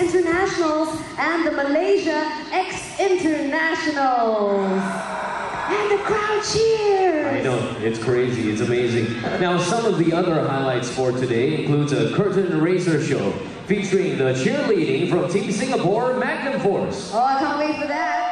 Internationals and the Malaysia X Internationals. And the crowd cheers. I know, it's crazy, it's amazing. Now, some of the other highlights for today includes a curtain raiser show featuring the cheerleading from Team Singapore Magnum Force. Oh, I can't wait for that.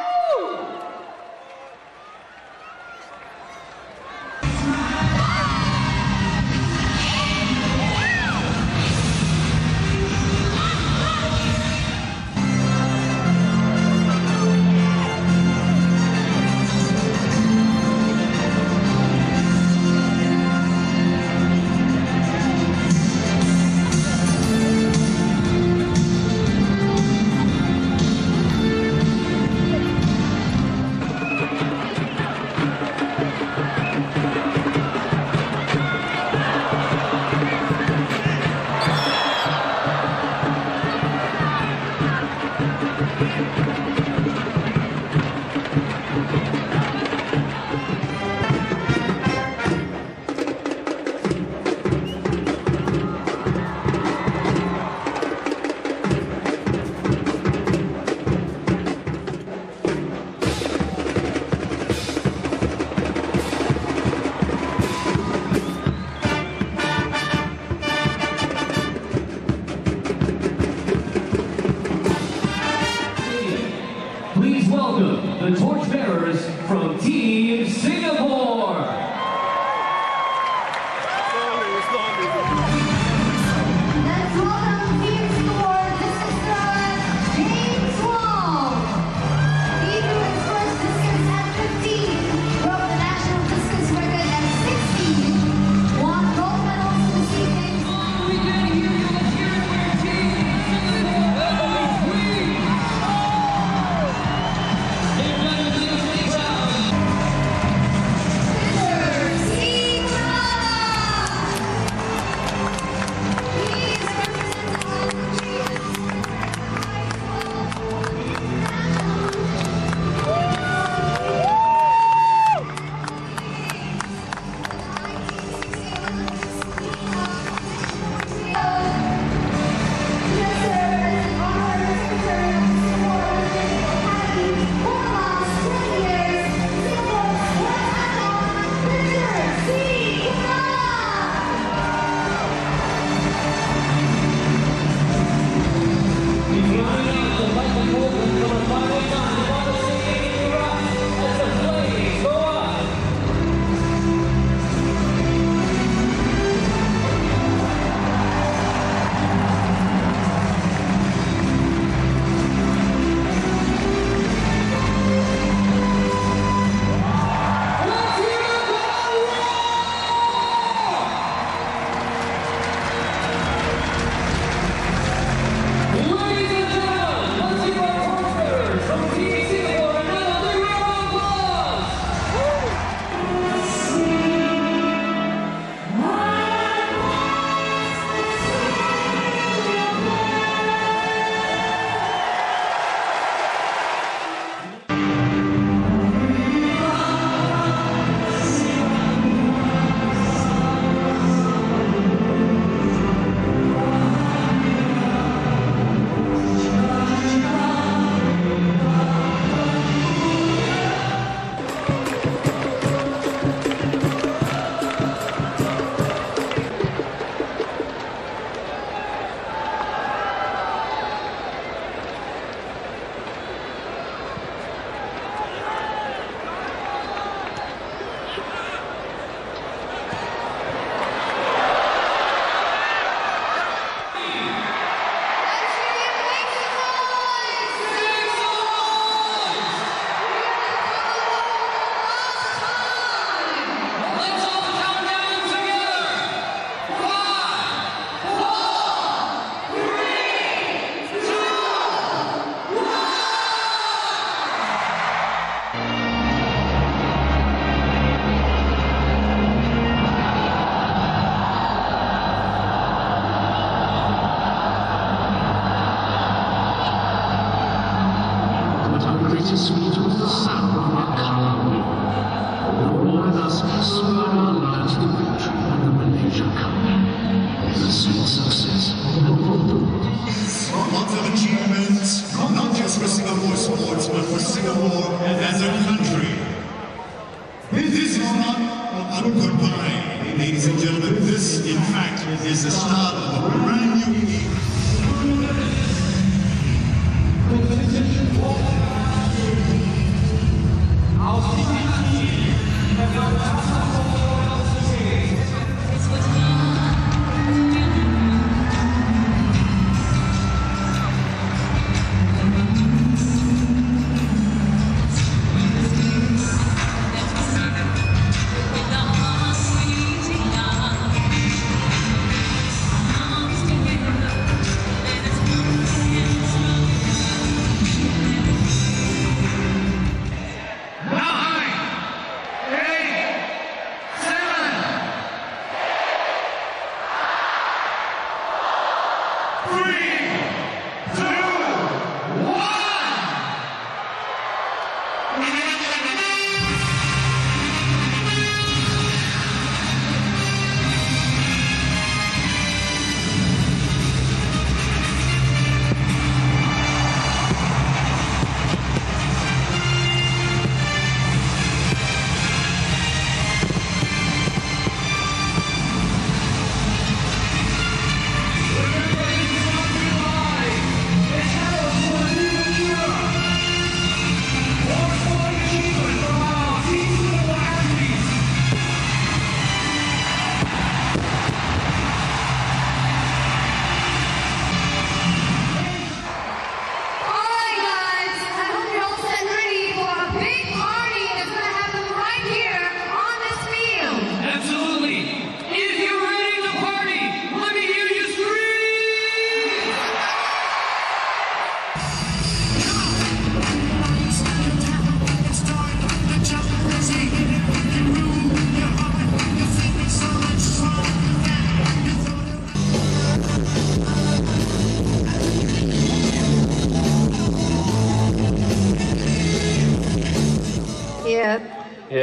Is the start of a brand new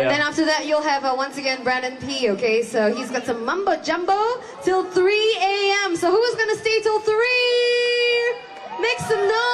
And then after that, you'll have uh, once again Brandon P. Okay, so he's got some mumbo jumbo till 3 a.m. So who's gonna stay till 3? Make some noise!